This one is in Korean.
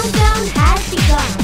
countdown has begun.